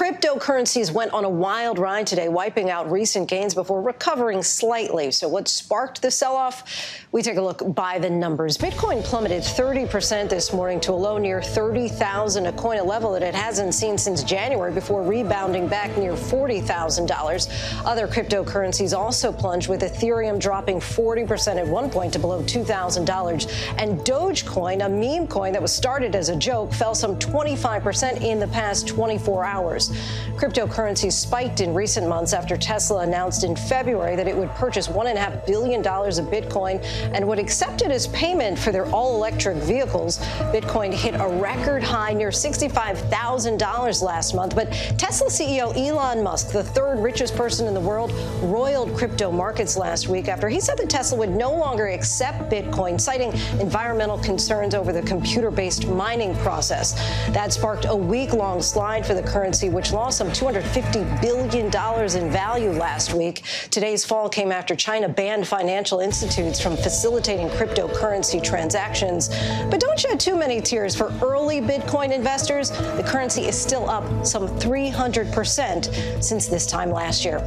Cryptocurrencies went on a wild ride today, wiping out recent gains before recovering slightly. So, what sparked the sell off? We take a look by the numbers. Bitcoin plummeted 30% this morning to a low near 30,000 a coin, a level that it hasn't seen since January before rebounding back near $40,000. Other cryptocurrencies also plunged, with Ethereum dropping 40% at one point to below $2,000. And Dogecoin, a meme coin that was started as a joke, fell some 25% in the past 24 hours. Cryptocurrencies spiked in recent months after Tesla announced in February that it would purchase $1.5 billion of Bitcoin and would accept it as payment for their all electric vehicles. Bitcoin hit a record high near $65,000 last month. But Tesla CEO Elon Musk, the third richest person in the world, roiled crypto markets last week after he said that Tesla would no longer accept Bitcoin, citing environmental concerns over the computer based mining process. That sparked a week long slide for the currency which lost some $250 billion in value last week. Today's fall came after China banned financial institutes from facilitating cryptocurrency transactions. But don't shed too many tears for early Bitcoin investors. The currency is still up some 300% since this time last year.